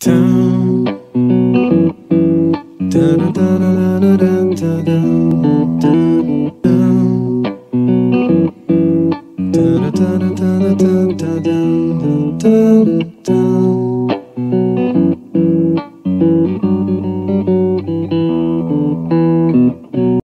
Dun. Da da da da.